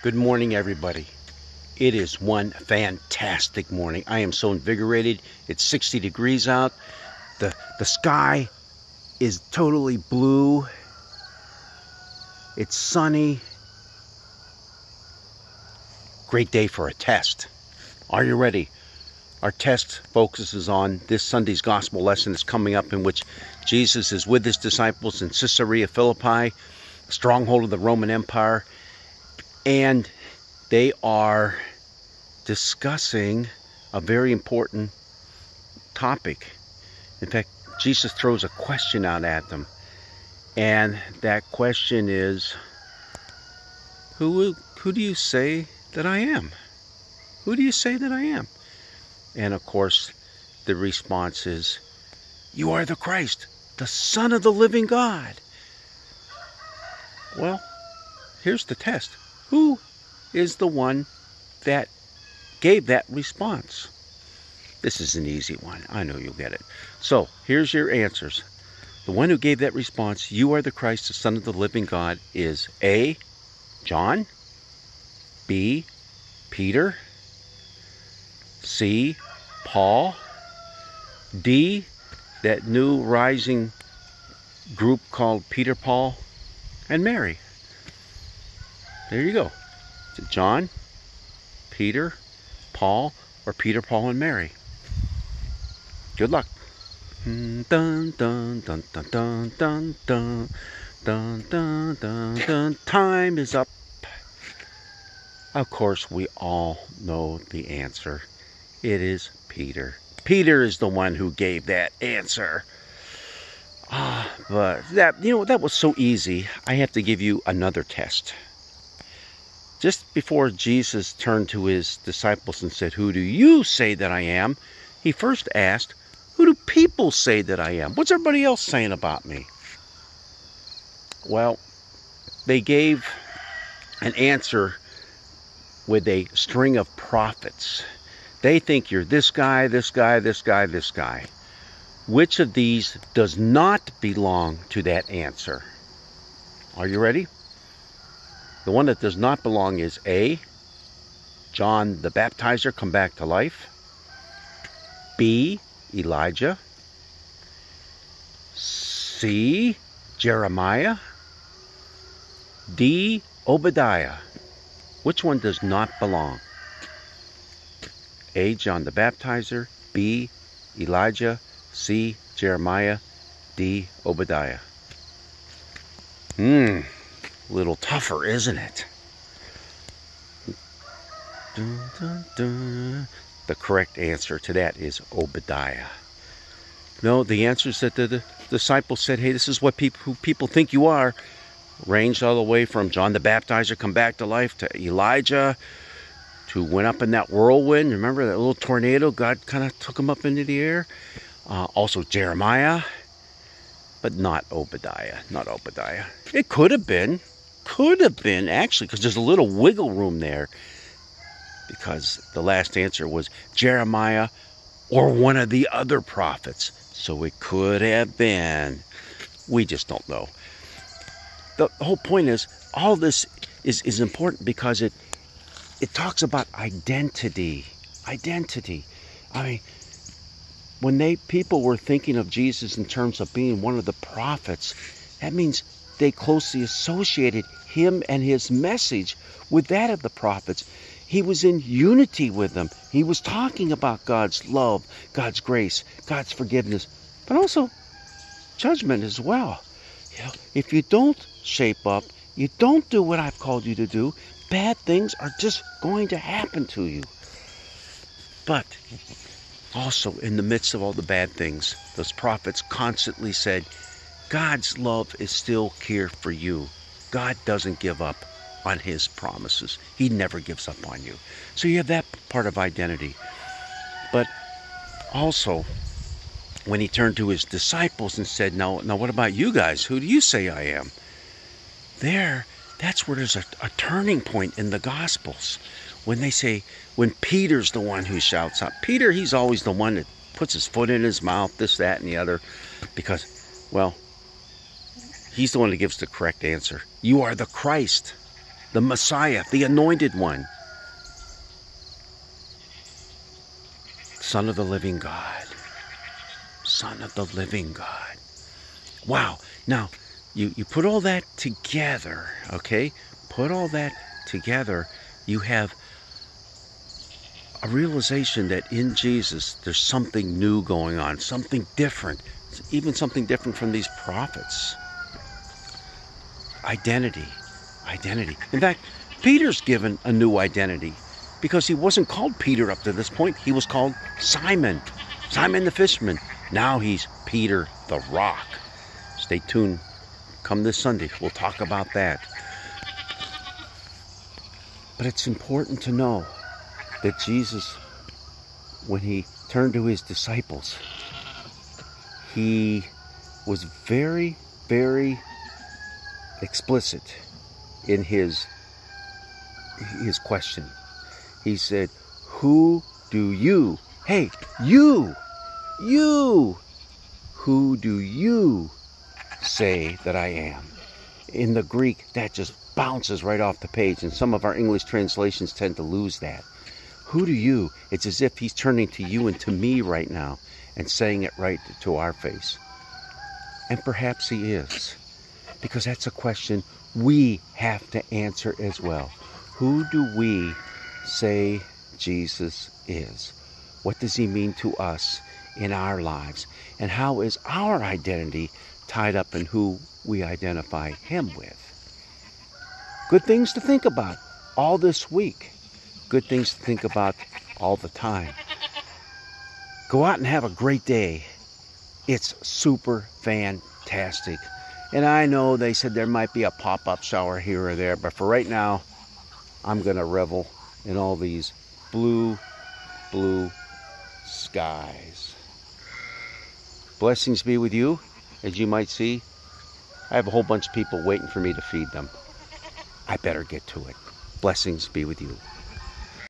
Good morning, everybody. It is one fantastic morning. I am so invigorated. It's 60 degrees out. The, the sky is totally blue. It's sunny. Great day for a test. Are you ready? Our test focuses on this Sunday's gospel lesson that's coming up in which Jesus is with his disciples in Caesarea Philippi, stronghold of the Roman Empire and they are discussing a very important topic. In fact, Jesus throws a question out at them. And that question is who who do you say that I am? Who do you say that I am? And of course, the response is you are the Christ, the son of the living God. Well, here's the test. Who is the one that gave that response? This is an easy one. I know you'll get it. So here's your answers. The one who gave that response, you are the Christ, the Son of the living God, is A. John, B. Peter, C. Paul, D. That new rising group called Peter, Paul, and Mary. There you go. Is it John, Peter, Paul, or Peter, Paul, and Mary? Good luck. Dun dun dun dun dun dun dun dun dun dun dun. Time is up. Of course, we all know the answer. It is Peter. Peter is the one who gave that answer. Ah, but that you know that was so easy. I have to give you another test. Just before Jesus turned to his disciples and said, Who do you say that I am? He first asked, Who do people say that I am? What's everybody else saying about me? Well, they gave an answer with a string of prophets. They think you're this guy, this guy, this guy, this guy. Which of these does not belong to that answer? Are you ready? The one that does not belong is A. John the Baptizer come back to life. B. Elijah. C. Jeremiah. D. Obadiah. Which one does not belong? A. John the Baptizer. B. Elijah. C. Jeremiah. D. Obadiah. Hmm little tougher, isn't it? Dun, dun, dun. The correct answer to that is Obadiah. No, the answers that the, the disciples said, hey, this is what people, who people think you are, ranged all the way from John the Baptizer come back to life to Elijah to went up in that whirlwind. Remember that little tornado? God kind of took him up into the air. Uh, also Jeremiah, but not Obadiah. Not Obadiah. It could have been could have been actually because there's a little wiggle room there because the last answer was Jeremiah or one of the other prophets. So it could have been. We just don't know. The whole point is all this is, is important because it it talks about identity. Identity. I mean when they people were thinking of Jesus in terms of being one of the prophets, that means they closely associated him and his message with that of the prophets. He was in unity with them. He was talking about God's love, God's grace, God's forgiveness, but also judgment as well. You know, if you don't shape up, you don't do what I've called you to do, bad things are just going to happen to you. But also, in the midst of all the bad things, those prophets constantly said, God's love is still here for you. God doesn't give up on his promises. He never gives up on you. So you have that part of identity. But also, when he turned to his disciples and said, Now, now what about you guys? Who do you say I am? There, that's where there's a, a turning point in the Gospels. When they say, when Peter's the one who shouts out, Peter, he's always the one that puts his foot in his mouth, this, that, and the other, because, well, He's the one that gives the correct answer. You are the Christ. the Messiah, the anointed one. Son of the living God. Son of the living God. Wow. Now, you, you put all that together, okay? Put all that together, you have a realization that in Jesus there's something new going on, something different, even something different from these prophets. Identity. Identity. In fact, Peter's given a new identity because he wasn't called Peter up to this point. He was called Simon, Simon the fisherman. Now he's Peter the rock. Stay tuned. Come this Sunday, we'll talk about that. But it's important to know that Jesus, when he turned to his disciples, he was very, very explicit in his his question. He said, "Who do you? Hey, you, you, who do you say that I am?" In the Greek, that just bounces right off the page, and some of our English translations tend to lose that. Who do you? It's as if he's turning to you and to me right now and saying it right to our face. And perhaps he is, because that's a question we have to answer as well. Who do we say Jesus is? What does he mean to us in our lives? And how is our identity tied up in who we identify him with? Good things to think about all this week good things to think about all the time. Go out and have a great day. It's super fantastic. And I know they said there might be a pop up shower here or there, but for right now, I'm going to revel in all these blue, blue skies. Blessings be with you. As you might see, I have a whole bunch of people waiting for me to feed them. I better get to it. Blessings be with you.